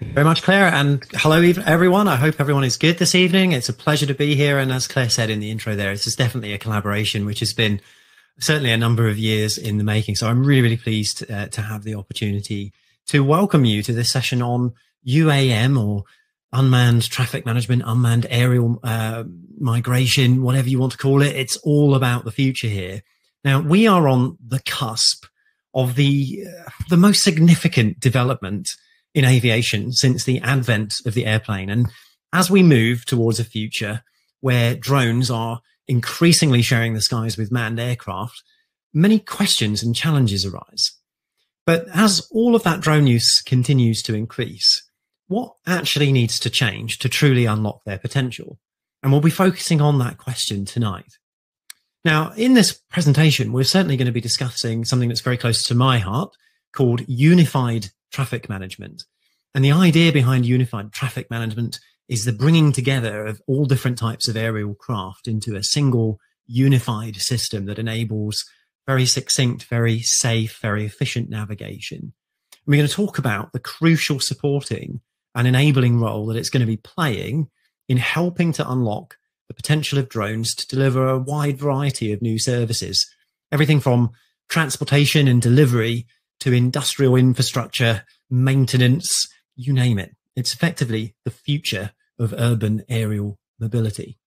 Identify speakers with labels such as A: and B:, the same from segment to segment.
A: very much, Claire. And hello, everyone. I hope everyone is good this evening. It's a pleasure to be here. And as Claire said in the intro there, this is definitely a collaboration, which has been certainly a number of years in the making. So I'm really, really pleased uh, to have the opportunity to welcome you to this session on UAM or unmanned traffic management, unmanned aerial uh, migration, whatever you want to call it. It's all about the future here. Now we are on the cusp of the uh, the most significant development in aviation since the advent of the airplane. And as we move towards a future where drones are increasingly sharing the skies with manned aircraft, many questions and challenges arise. But as all of that drone use continues to increase, what actually needs to change to truly unlock their potential? And we'll be focusing on that question tonight. Now, in this presentation, we're certainly going to be discussing something that's very close to my heart called unified traffic management. And the idea behind unified traffic management is the bringing together of all different types of aerial craft into a single unified system that enables very succinct, very safe, very efficient navigation. And we're going to talk about the crucial supporting and enabling role that it's going to be playing in helping to unlock the potential of drones to deliver a wide variety of new services. Everything from transportation and delivery to industrial infrastructure, maintenance, you name it. It's effectively the future of urban aerial mobility.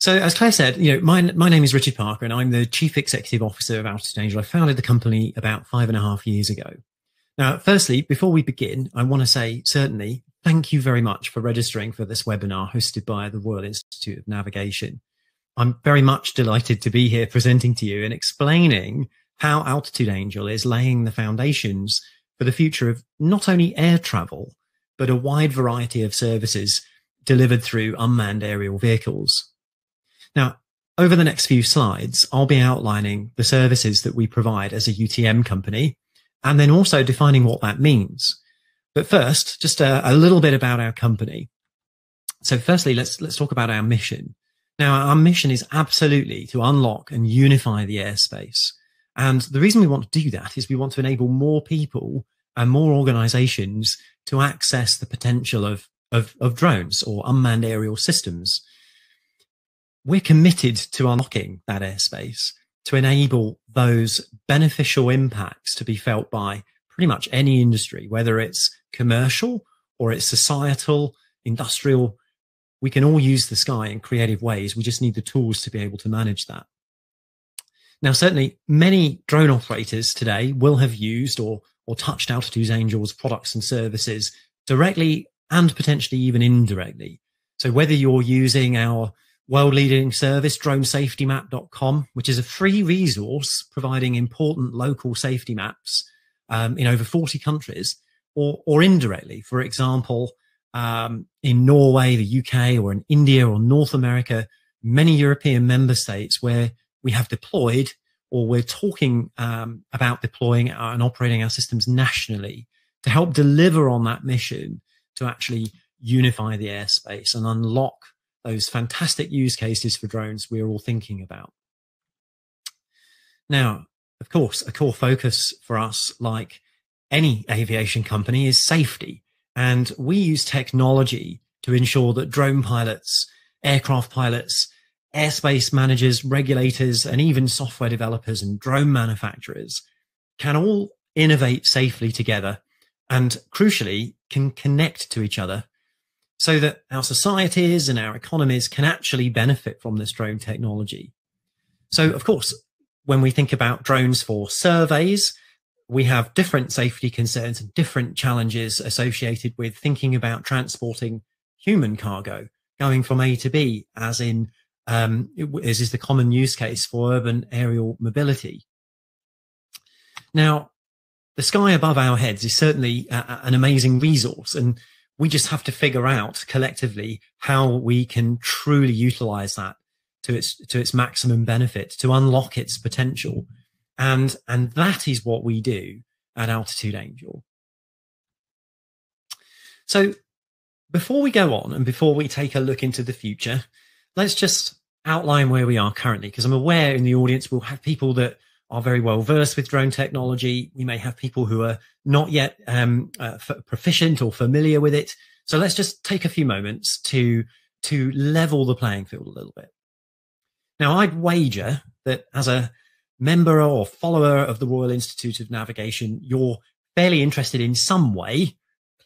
A: So, as Claire said, you know, my, my name is Richard Parker, and I'm the Chief Executive Officer of Altitude Angel. I founded the company about five and a half years ago. Now, firstly, before we begin, I want to say certainly thank you very much for registering for this webinar hosted by the Royal Institute of Navigation. I'm very much delighted to be here presenting to you and explaining how Altitude Angel is laying the foundations for the future of not only air travel, but a wide variety of services delivered through unmanned aerial vehicles. Now, over the next few slides, I'll be outlining the services that we provide as a UTM company, and then also defining what that means. But first, just a, a little bit about our company. So firstly, let's, let's talk about our mission. Now, our mission is absolutely to unlock and unify the airspace. And the reason we want to do that is we want to enable more people and more organizations to access the potential of, of, of drones or unmanned aerial systems. We're committed to unlocking that airspace to enable those beneficial impacts to be felt by pretty much any industry, whether it's commercial or it's societal, industrial. We can all use the sky in creative ways. We just need the tools to be able to manage that. Now, certainly many drone operators today will have used or, or touched Altitude's Angel's products and services directly and potentially even indirectly. So whether you're using our world leading service, dronesafetymap.com, which is a free resource providing important local safety maps um, in over 40 countries, or, or indirectly, for example, um, in Norway, the UK, or in India or North America, many European member states where we have deployed or we're talking um, about deploying and operating our systems nationally to help deliver on that mission to actually unify the airspace and unlock those fantastic use cases for drones we're all thinking about. Now, of course, a core focus for us, like any aviation company, is safety. And we use technology to ensure that drone pilots, aircraft pilots, airspace managers, regulators, and even software developers and drone manufacturers can all innovate safely together and crucially can connect to each other so that our societies and our economies can actually benefit from this drone technology. So, of course, when we think about drones for surveys, we have different safety concerns and different challenges associated with thinking about transporting human cargo going from A to B, as in um, is, is the common use case for urban aerial mobility. Now, the sky above our heads is certainly a, an amazing resource, and we just have to figure out collectively how we can truly utilize that to its to its maximum benefit to unlock its potential, and and that is what we do at Altitude Angel. So, before we go on and before we take a look into the future, let's just outline where we are currently, because I'm aware in the audience we'll have people that are very well versed with drone technology. We may have people who are not yet um, uh, proficient or familiar with it. So let's just take a few moments to to level the playing field a little bit. Now, I'd wager that as a member or follower of the Royal Institute of Navigation, you're fairly interested in some way,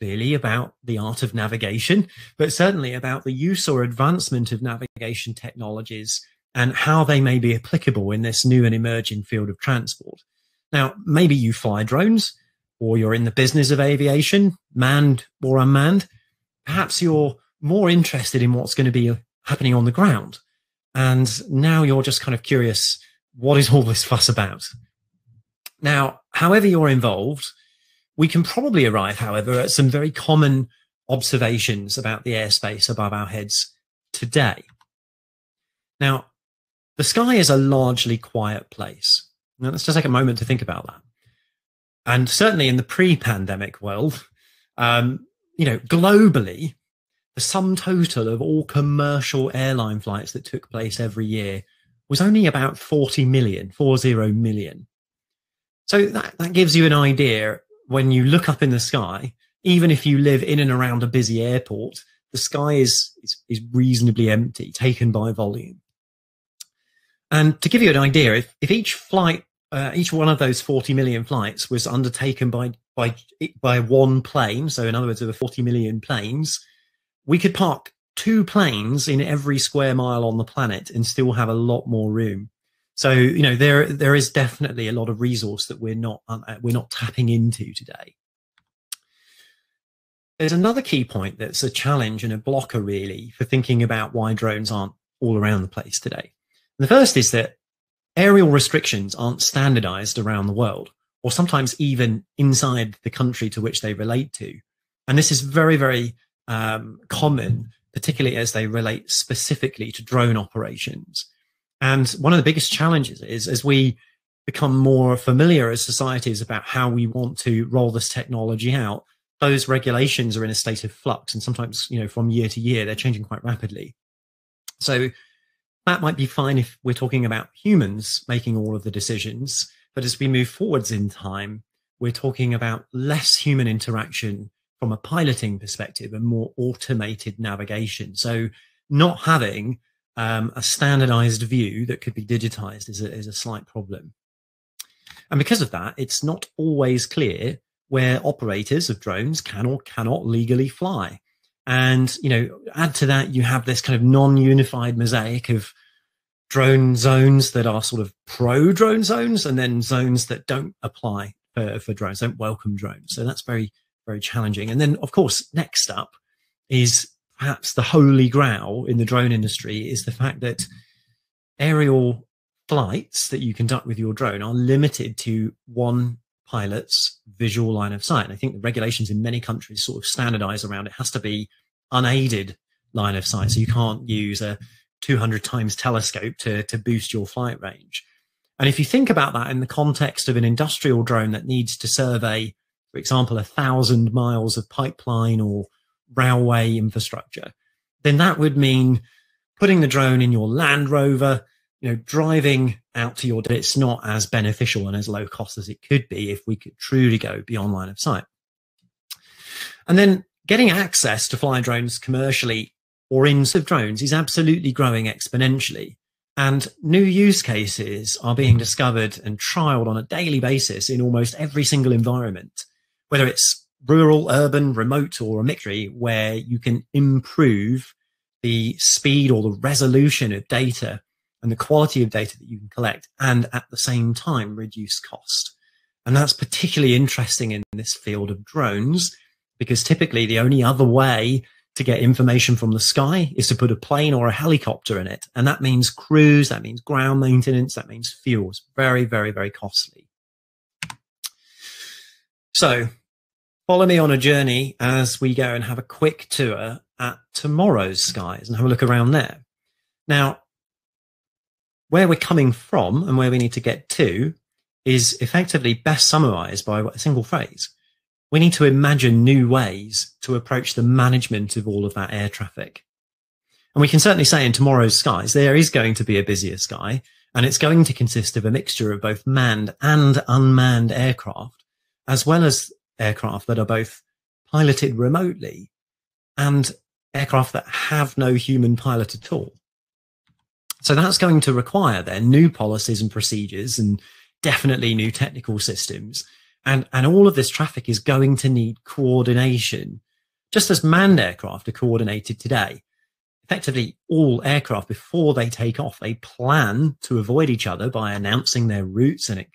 A: clearly about the art of navigation, but certainly about the use or advancement of navigation technologies and how they may be applicable in this new and emerging field of transport. Now, maybe you fly drones or you're in the business of aviation, manned or unmanned. Perhaps you're more interested in what's going to be happening on the ground. And now you're just kind of curious, what is all this fuss about? Now, however you're involved, we can probably arrive, however, at some very common observations about the airspace above our heads today. Now, the sky is a largely quiet place. Now, let's just take a moment to think about that. And certainly in the pre-pandemic world, um, you know, globally, the sum total of all commercial airline flights that took place every year was only about 40 million, 40 million. So that, that gives you an idea when you look up in the sky, even if you live in and around a busy airport, the sky is, is, is reasonably empty, taken by volume. And to give you an idea, if, if each flight, uh, each one of those 40 million flights was undertaken by, by, by one plane, so in other words, there were 40 million planes, we could park two planes in every square mile on the planet and still have a lot more room. So you know there there is definitely a lot of resource that we're not uh, we're not tapping into today. There's another key point that's a challenge and a blocker really for thinking about why drones aren't all around the place today. And the first is that aerial restrictions aren't standardized around the world, or sometimes even inside the country to which they relate to. And this is very, very um, common, particularly as they relate specifically to drone operations. And one of the biggest challenges is as we become more familiar as societies about how we want to roll this technology out, those regulations are in a state of flux. And sometimes, you know, from year to year, they're changing quite rapidly. So that might be fine if we're talking about humans making all of the decisions. But as we move forwards in time, we're talking about less human interaction from a piloting perspective and more automated navigation. So not having um, a standardized view that could be digitized is a, is a slight problem. And because of that, it's not always clear where operators of drones can or cannot legally fly. And, you know, add to that, you have this kind of non-unified mosaic of drone zones that are sort of pro drone zones and then zones that don't apply for, for drones, don't welcome drones. So that's very very challenging. And then, of course, next up is perhaps the holy grail in the drone industry is the fact that aerial flights that you conduct with your drone are limited to one pilot's visual line of sight. And I think the regulations in many countries sort of standardize around it has to be unaided line of sight. So you can't use a 200 times telescope to, to boost your flight range. And if you think about that in the context of an industrial drone that needs to survey for example, a thousand miles of pipeline or railway infrastructure, then that would mean putting the drone in your Land Rover, you know, driving out to your, it's not as beneficial and as low cost as it could be if we could truly go beyond line of sight. And then getting access to fly drones commercially or in of drones is absolutely growing exponentially. And new use cases are being discovered and trialed on a daily basis in almost every single environment whether it's rural, urban, remote, or a mixture, where you can improve the speed or the resolution of data and the quality of data that you can collect, and at the same time reduce cost. And that's particularly interesting in this field of drones, because typically the only other way to get information from the sky is to put a plane or a helicopter in it. And that means crews, that means ground maintenance, that means fuels. Very, very, very costly. So follow me on a journey as we go and have a quick tour at tomorrow's skies and have a look around there. Now, where we're coming from and where we need to get to is effectively best summarized by a single phrase. We need to imagine new ways to approach the management of all of that air traffic. And we can certainly say in tomorrow's skies, there is going to be a busier sky And it's going to consist of a mixture of both manned and unmanned aircraft, as well as aircraft that are both piloted remotely and aircraft that have no human pilot at all. So that's going to require then new policies and procedures and definitely new technical systems. And, and all of this traffic is going to need coordination, just as manned aircraft are coordinated today. Effectively, all aircraft before they take off, they plan to avoid each other by announcing their routes and,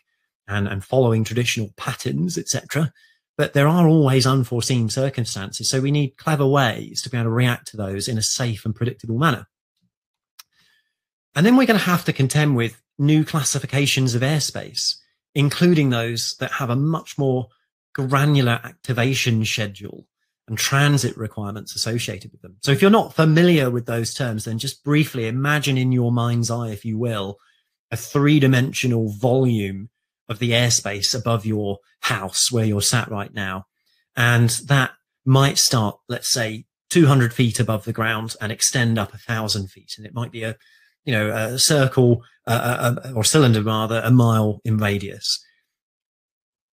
A: and, and following traditional patterns, etc. But there are always unforeseen circumstances. So we need clever ways to be able to react to those in a safe and predictable manner. And then we're going to have to contend with new classifications of airspace, including those that have a much more granular activation schedule and transit requirements associated with them. So if you're not familiar with those terms, then just briefly imagine in your mind's eye, if you will, a three dimensional volume of the airspace above your house where you're sat right now. And that might start, let's say, 200 feet above the ground and extend up a thousand feet. And it might be a you know, a circle uh, a, or cylinder rather, a mile in radius.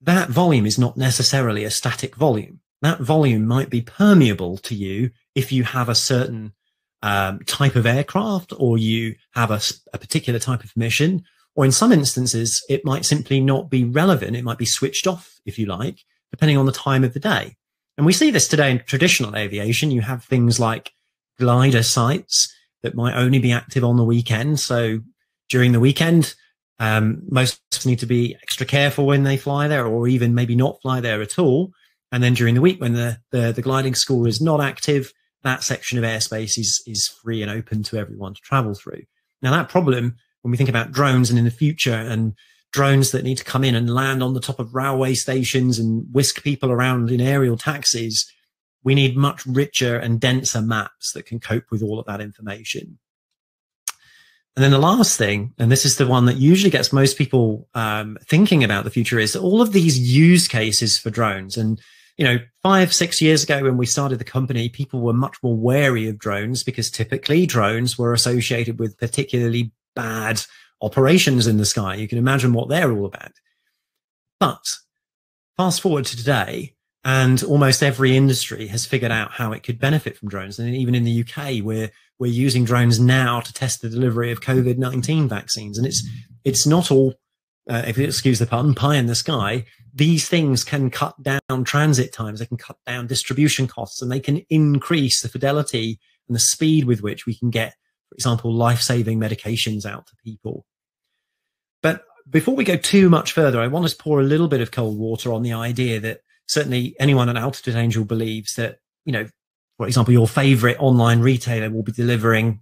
A: That volume is not necessarily a static volume. That volume might be permeable to you if you have a certain um, type of aircraft or you have a, a particular type of mission. Or in some instances, it might simply not be relevant. It might be switched off, if you like, depending on the time of the day. And we see this today in traditional aviation. You have things like glider sites that might only be active on the weekend. So during the weekend, um, most need to be extra careful when they fly there or even maybe not fly there at all. And then during the week when the, the, the gliding school is not active, that section of airspace is, is free and open to everyone to travel through. Now that problem, when we think about drones and in the future and drones that need to come in and land on the top of railway stations and whisk people around in aerial taxis, we need much richer and denser maps that can cope with all of that information. And then the last thing, and this is the one that usually gets most people um, thinking about the future, is all of these use cases for drones. And you know, five six years ago when we started the company, people were much more wary of drones because typically drones were associated with particularly bad operations in the sky. You can imagine what they're all about. But fast forward to today, and almost every industry has figured out how it could benefit from drones. And even in the UK, we're we're using drones now to test the delivery of COVID nineteen vaccines. And it's it's not all, uh, if you excuse the pun, pie in the sky. These things can cut down transit times. They can cut down distribution costs, and they can increase the fidelity and the speed with which we can get, for example, life saving medications out to people. But before we go too much further, I want to pour a little bit of cold water on the idea that certainly anyone at Altitude Angel believes that, you know, for example, your favorite online retailer will be delivering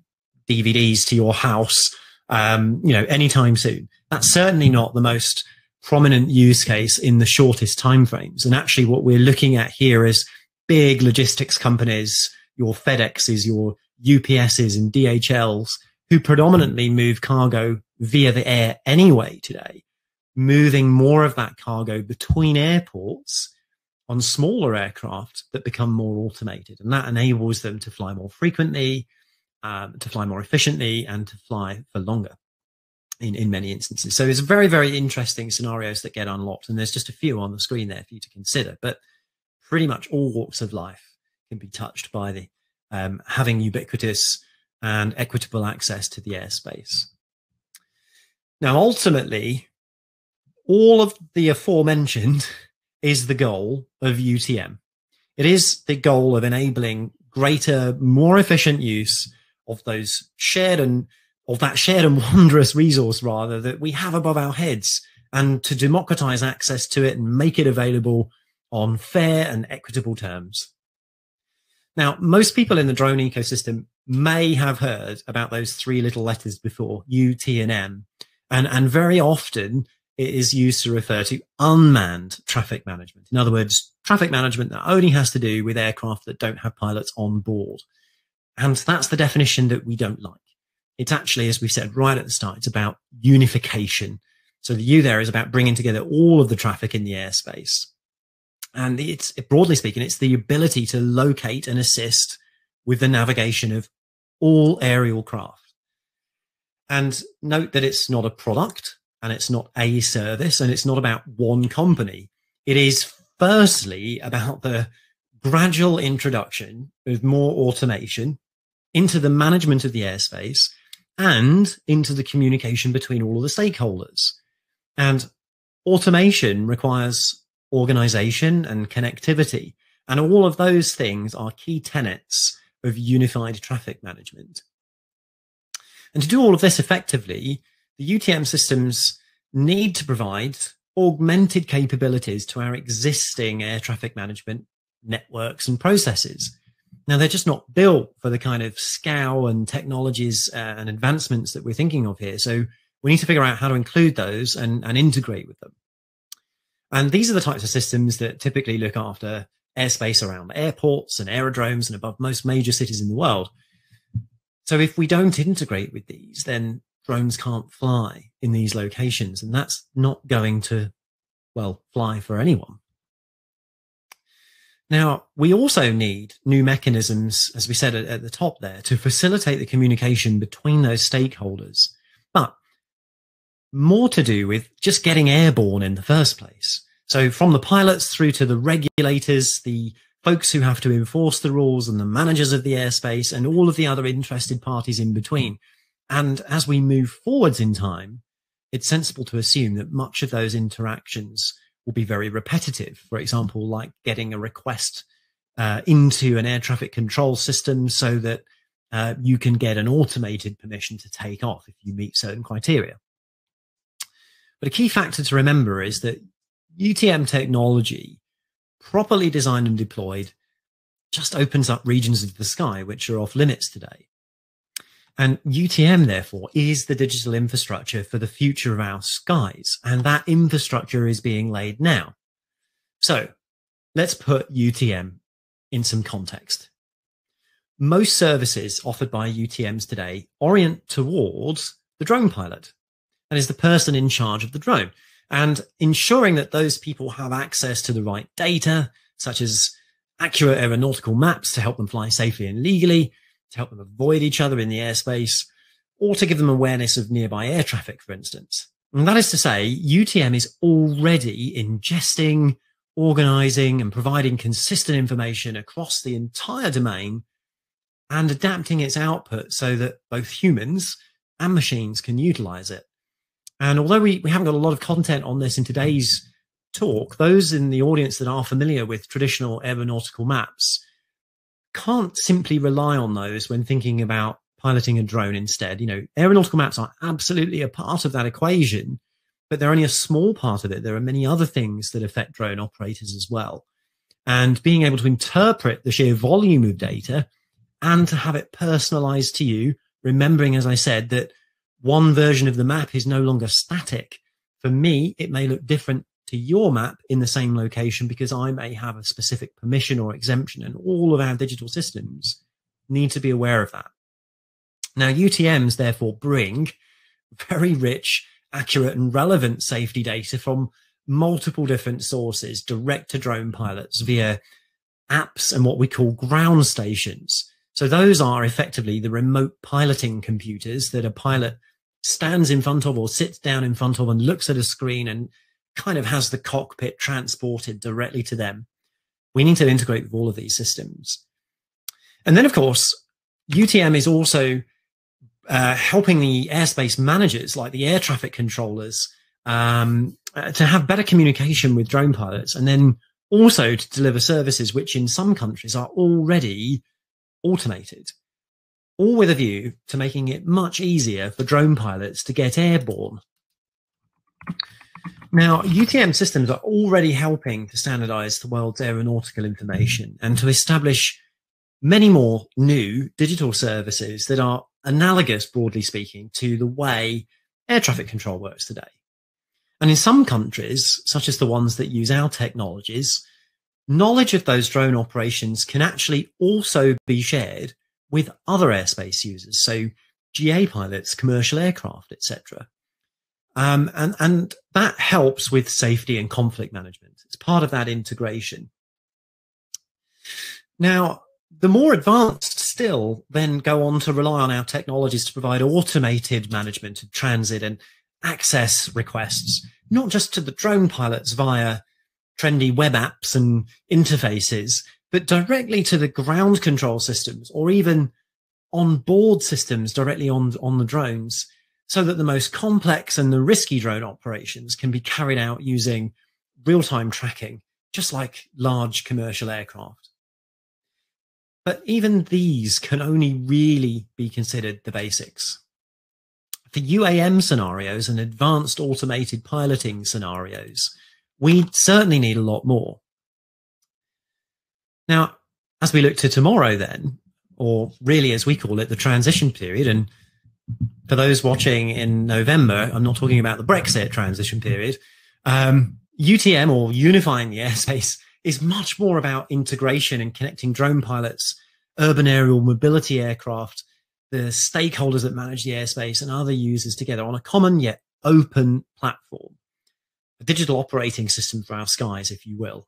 A: DVDs to your house, um, you know, anytime soon. That's certainly not the most prominent use case in the shortest timeframes. And actually what we're looking at here is big logistics companies, your FedExes, your UPSs and DHLs who predominantly move cargo via the air anyway today, moving more of that cargo between airports on smaller aircraft that become more automated. And that enables them to fly more frequently, um, to fly more efficiently, and to fly for longer in, in many instances. So it's very, very interesting scenarios that get unlocked. And there's just a few on the screen there for you to consider. But pretty much all walks of life can be touched by the um, having ubiquitous and equitable access to the airspace. Now, ultimately, all of the aforementioned is the goal of UTM. It is the goal of enabling greater, more efficient use of those shared and of that shared and wondrous resource rather that we have above our heads and to democratize access to it and make it available on fair and equitable terms. Now, most people in the drone ecosystem may have heard about those three little letters before, U, T, and M. And, and very often it is used to refer to unmanned traffic management. In other words, traffic management that only has to do with aircraft that don't have pilots on board. And that's the definition that we don't like. It's actually, as we said right at the start, it's about unification. So the U there is about bringing together all of the traffic in the airspace. And it's broadly speaking, it's the ability to locate and assist with the navigation of all aerial craft. And note that it's not a product and it's not a service and it's not about one company. It is firstly about the gradual introduction of more automation into the management of the airspace and into the communication between all of the stakeholders. And automation requires organization and connectivity. And all of those things are key tenets of unified traffic management. And to do all of this effectively, the UTM systems need to provide augmented capabilities to our existing air traffic management networks and processes. Now, they're just not built for the kind of scale and technologies uh, and advancements that we're thinking of here. So we need to figure out how to include those and, and integrate with them. And these are the types of systems that typically look after airspace around airports and aerodromes and above most major cities in the world. So if we don't integrate with these, then drones can't fly in these locations. And that's not going to, well, fly for anyone. Now, we also need new mechanisms, as we said at, at, the top there, to facilitate the communication between those stakeholders, but more to do with just getting airborne in the first place. So from the pilots through to the regulators, the folks who have to enforce the rules and the managers of the airspace and all of the other interested parties in between. And as we move forwards in time, it's sensible to assume that much of those interactions will be very repetitive. For example, like getting a request uh, into an air traffic control system so that uh, you can get an automated permission to take off if you meet certain criteria. But a key factor to remember is that UTM technology, properly designed and deployed, just opens up regions of the sky which are off limits today. And UTM, therefore, is the digital infrastructure for the future of our skies. And that infrastructure is being laid now. So let's put UTM in some context. Most services offered by UTMs today orient towards the drone pilot and is the person in charge of the drone and ensuring that those people have access to the right data, such as accurate aeronautical maps to help them fly safely and legally, to help them avoid each other in the airspace, or to give them awareness of nearby air traffic, for instance. And that is to say, UTM is already ingesting, organizing, and providing consistent information across the entire domain and adapting its output so that both humans and machines can utilize it. And although we, we haven't got a lot of content on this in today's talk, those in the audience that are familiar with traditional aeronautical maps can't simply rely on those when thinking about piloting a drone instead. You know, aeronautical maps are absolutely a part of that equation, but they're only a small part of it. There are many other things that affect drone operators as well. And being able to interpret the sheer volume of data and to have it personalized to you, remembering, as I said, that one version of the map is no longer static. For me, it may look different to your map in the same location because I may have a specific permission or exemption and all of our digital systems need to be aware of that. Now, UTMs therefore bring very rich, accurate and relevant safety data from multiple different sources direct to drone pilots via apps and what we call ground stations. So those are effectively the remote piloting computers that a pilot stands in front of or sits down in front of and looks at a screen and kind of has the cockpit transported directly to them. We need to integrate with all of these systems. And then, of course, UTM is also uh, helping the airspace managers, like the air traffic controllers, um, uh, to have better communication with drone pilots, and then also to deliver services which in some countries are already automated, all with a view to making it much easier for drone pilots to get airborne. Now, UTM systems are already helping to standardize the world's aeronautical information and to establish many more new digital services that are analogous, broadly speaking, to the way air traffic control works today. And in some countries, such as the ones that use our technologies, knowledge of those drone operations can actually also be shared with other airspace users. So GA pilots, commercial aircraft, etc. Um, and, and that helps with safety and conflict management. It's part of that integration. Now, the more advanced still then go on to rely on our technologies to provide automated management of transit and access requests, not just to the drone pilots via trendy web apps and interfaces, but directly to the ground control systems or even on board systems directly on, on the drones so that the most complex and the risky drone operations can be carried out using real time tracking, just like large commercial aircraft. But even these can only really be considered the basics. For UAM scenarios and advanced automated piloting scenarios, we certainly need a lot more. Now, as we look to tomorrow, then, or really as we call it, the transition period, and for those watching in November, I'm not talking about the Brexit transition period. Um, UTM or unifying the airspace is much more about integration and connecting drone pilots, urban aerial mobility aircraft, the stakeholders that manage the airspace and other users together on a common yet open platform, a digital operating system for our skies, if you will.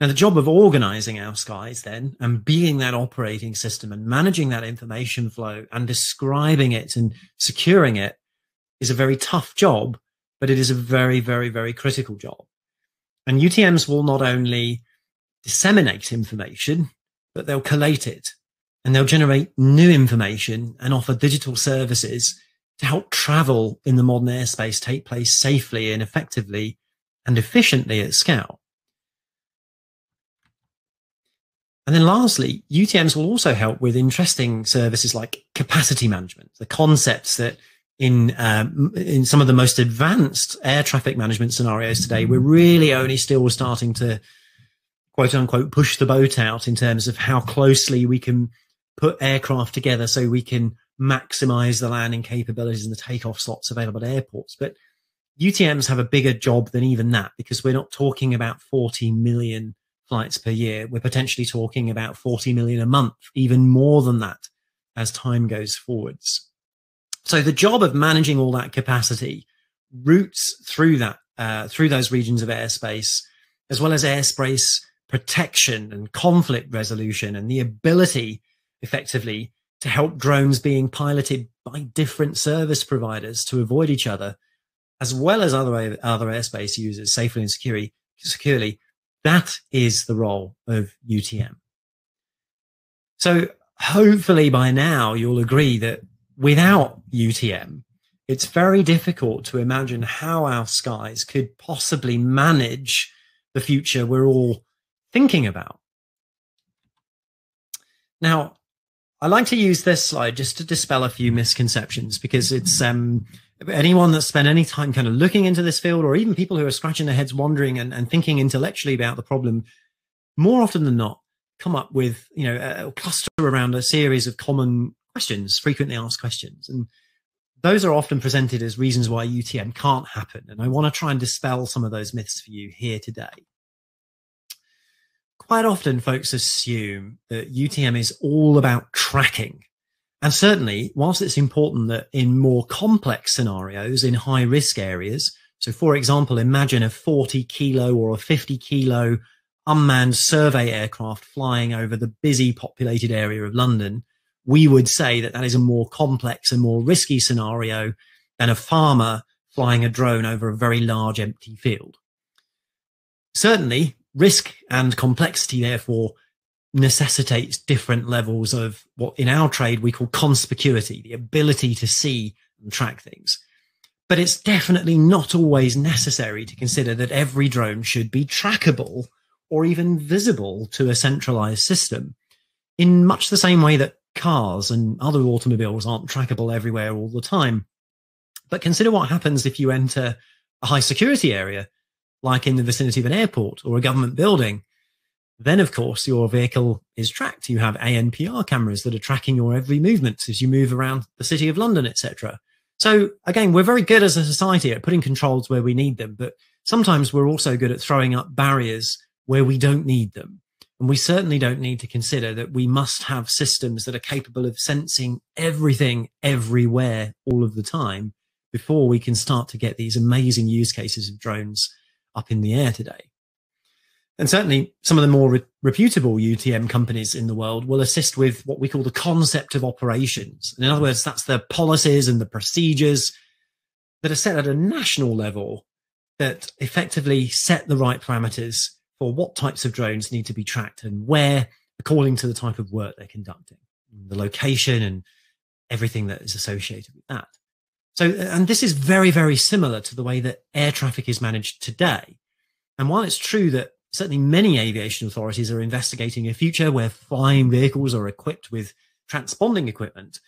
A: Now, the job of organizing our skies then and being that operating system and managing that information flow and describing it and securing it is a very tough job, but it is a very, very, very critical job. And UTMs will not only disseminate information, but they'll collate it and they'll generate new information and offer digital services to help travel in the modern airspace take place safely and effectively and efficiently at scale. And then lastly, UTMs will also help with interesting services like capacity management, the concepts that in um, in some of the most advanced air traffic management scenarios today, we're really only still starting to quote unquote push the boat out in terms of how closely we can put aircraft together so we can maximize the landing capabilities and the takeoff slots available at airports. But UTMs have a bigger job than even that because we're not talking about 40 million flights per year. We're potentially talking about 40 million a month, even more than that as time goes forwards. So the job of managing all that capacity routes through that, uh, through those regions of airspace, as well as airspace protection and conflict resolution and the ability effectively to help drones being piloted by different service providers to avoid each other, as well as other, other airspace users safely and securely, securely that is the role of UTM. So hopefully by now you'll agree that without UTM, it's very difficult to imagine how our skies could possibly manage the future we're all thinking about. Now, I like to use this slide just to dispel a few misconceptions because it's um, anyone that's spent any time kind of looking into this field, or even people who are scratching their heads, wondering and, and thinking intellectually about the problem, more often than not, come up with you know a cluster around a series of common questions, frequently asked questions, and those are often presented as reasons why UTM can't happen. And I want to try and dispel some of those myths for you here today. Quite often, folks assume that UTM is all about tracking and certainly, whilst it's important that in more complex scenarios, in high risk areas, so for example, imagine a 40 kilo or a 50 kilo unmanned survey aircraft flying over the busy populated area of London, we would say that that is a more complex and more risky scenario than a farmer flying a drone over a very large empty field. Certainly, risk and complexity, therefore, necessitates different levels of what in our trade we call conspicuity, the ability to see and track things. But it's definitely not always necessary to consider that every drone should be trackable or even visible to a centralized system in much the same way that cars and other automobiles aren't trackable everywhere all the time. But consider what happens if you enter a high security area, like in the vicinity of an airport or a government building, then, of course, your vehicle is tracked. You have ANPR cameras that are tracking your every movement as you move around the city of London, etc. So again, we're very good as a society at putting controls where we need them, but sometimes we're also good at throwing up barriers where we don't need them. And we certainly don't need to consider that we must have systems that are capable of sensing everything everywhere all of the time before we can start to get these amazing use cases of drones up in the air today. And certainly some of the more re- reputable UTM companies in the world will assist with what we call the concept of operations. And in other words, that's the policies and the procedures that are set at a national level that effectively set the right parameters for what types of drones need to be tracked and where according to the type of work they're conducting, the location and everything that is associated with that. So, and this is very, very similar to the way that air traffic is managed today. And while it's true that certainly many aviation authorities are investigating a future where flying vehicles are equipped with transponding equipment,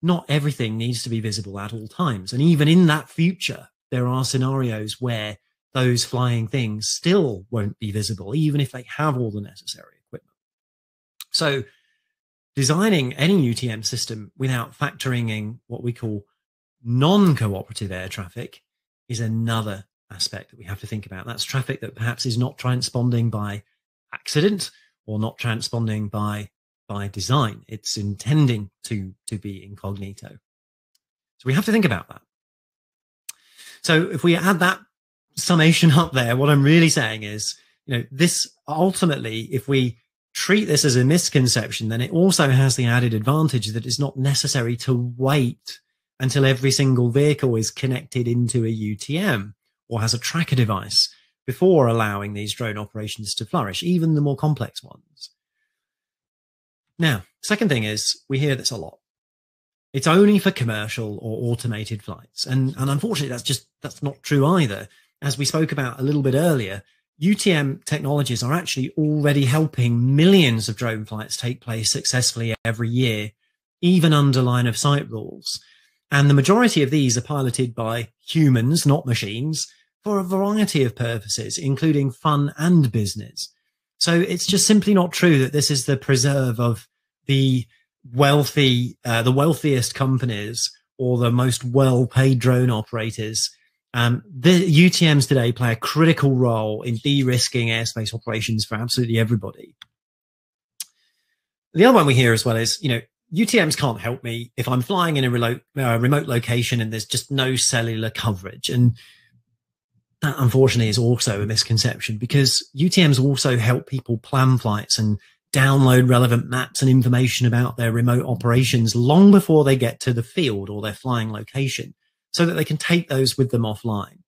A: not everything needs to be visible at all times. And even in that future, there are scenarios where those flying things still won't be visible, even if they have all the necessary equipment. So designing any UTM system without factoring in what we call non-cooperative air traffic is another aspect that we have to think about. That's traffic that perhaps is not transponding by accident or not transponding by by design. It's intending to to be incognito. So we have to think about that. So if we add that summation up there, what I'm really saying is, you know, this ultimately, if we treat this as a misconception, then it also has the added advantage that it's not necessary to wait until every single vehicle is connected into a UTM or has a tracker device before allowing these drone operations to flourish, even the more complex ones. Now, second thing is we hear this a lot. It's only for commercial or automated flights. And, and unfortunately, that's just, that's not true either. As we spoke about a little bit earlier, UTM technologies are actually already helping millions of drone flights take place successfully every year, even under line of sight rules. And the majority of these are piloted by humans, not machines, for a variety of purposes, including fun and business. So it's just simply not true that this is the preserve of the wealthy, uh, the wealthiest companies or the most well-paid drone operators um, the UTMs today play a critical role in de-risking airspace operations for absolutely everybody. The other one we hear as well is, you know, UTMs can't help me if I'm flying in a remote, uh, remote location and there's just no cellular coverage. And that unfortunately is also a misconception because UTMs also help people plan flights and download relevant maps and information about their remote operations long before they get to the field or their flying location so that they can take those with them offline.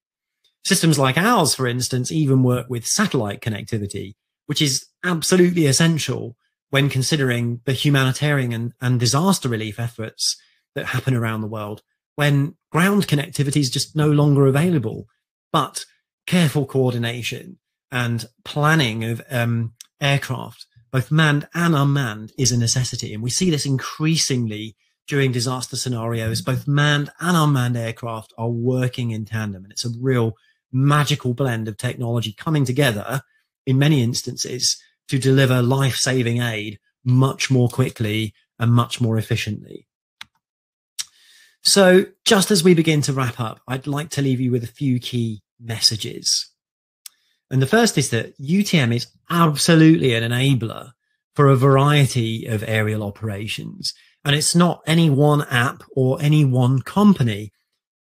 A: Systems like ours, for instance, even work with satellite connectivity, which is absolutely essential when considering the humanitarian and, and disaster relief efforts that happen around the world when ground connectivity is just no longer available. But careful coordination and planning of um, aircraft, both manned and unmanned, is a necessity. And we see this increasingly during disaster scenarios, both manned and unmanned aircraft are working in tandem. And it's a real magical blend of technology coming together in many instances to deliver life saving aid much more quickly and much more efficiently. So, just as we begin to wrap up, I'd like to leave you with a few key messages. And the first is that UTM is absolutely an enabler for a variety of aerial operations. And it's not any one app or any one company.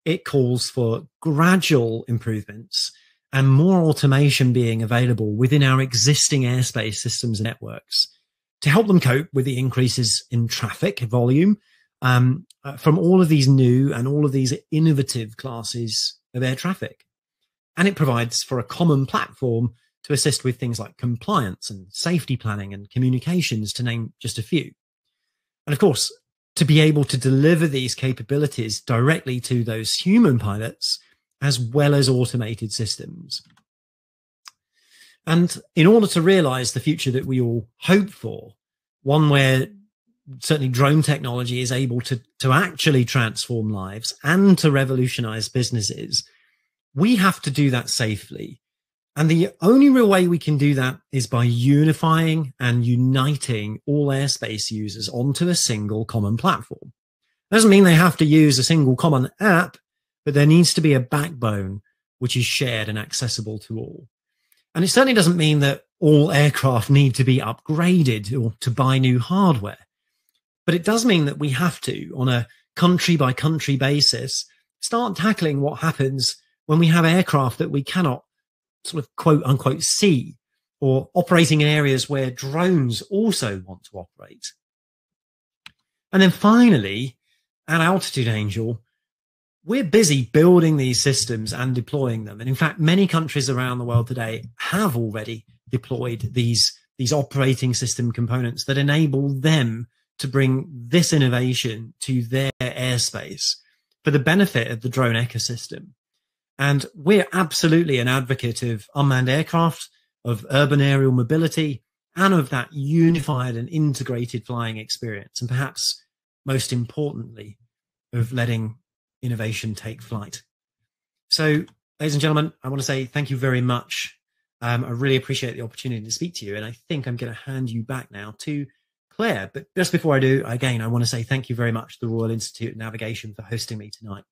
A: It calls for gradual improvements and more automation being available within our existing airspace systems and networks to help them cope with the increases in traffic volume um, uh, from all of these new and all of these innovative classes of air traffic. And it provides for a common platform to assist with things like compliance and safety planning and communications, to name just a few. And of course, to be able to deliver these capabilities directly to those human pilots as well as automated systems. And in order to realize the future that we all hope for, one where certainly drone technology is able to, to actually transform lives and to revolutionize businesses, we have to do that safely and the only real way we can do that is by unifying and uniting all airspace users onto a single common platform. Doesn't mean they have to use a single common app, but there needs to be a backbone which is shared and accessible to all. And it certainly doesn't mean that all aircraft need to be upgraded or to buy new hardware. But it does mean that we have to, on a country by country basis, start tackling what happens when we have aircraft that we cannot sort of quote unquote see or operating in areas where drones also want to operate. And then finally, at Altitude Angel, we're busy building these systems and deploying them. And in fact, many countries around the world today have already deployed these, these operating system components that enable them to bring this innovation to their airspace for the benefit of the drone ecosystem. And we're absolutely an advocate of unmanned aircraft, of urban aerial mobility, and of that unified and integrated flying experience. And perhaps most importantly, of letting innovation take flight. So, ladies and gentlemen, I want to say thank you very much. Um, I really appreciate the opportunity to speak to you. And I think I'm going to hand you back now to Claire. But just before I do, again, I want to say thank you very much to the Royal Institute of Navigation for hosting me tonight.